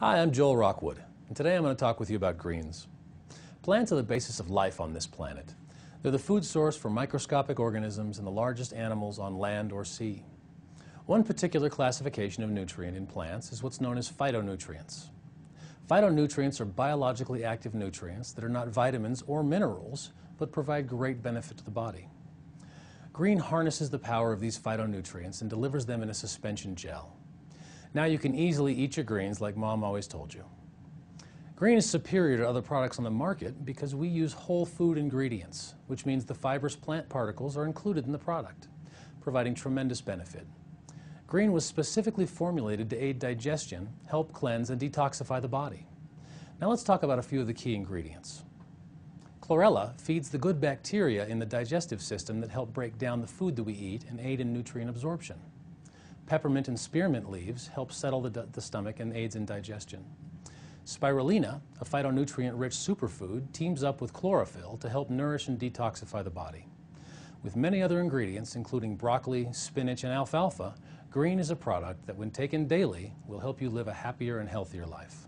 Hi, I'm Joel Rockwood, and today I'm going to talk with you about greens. Plants are the basis of life on this planet. They're the food source for microscopic organisms and the largest animals on land or sea. One particular classification of nutrient in plants is what's known as phytonutrients. Phytonutrients are biologically active nutrients that are not vitamins or minerals, but provide great benefit to the body. GRN harnesses the power of these phytonutrients and delivers them in a suspension gel. Now you can easily eat your greens like mom always told you. GRN is superior to other products on the market because we use whole food ingredients, which means the fibrous plant particles are included in the product, providing tremendous benefit. GRN was specifically formulated to aid digestion, help cleanse, and detoxify the body. Now let's talk about a few of the key ingredients. Chlorella feeds the good bacteria in the digestive system that help break down the food that we eat and aid in nutrient absorption. Peppermint and spearmint leaves help settle the, the stomach and aids in digestion. Spirulina, a phytonutrient-rich superfood, teams up with chlorophyll to help nourish and detoxify the body. With many other ingredients, including broccoli, spinach, and alfalfa, GRN is a product that when taken daily will help you live a happier and healthier life.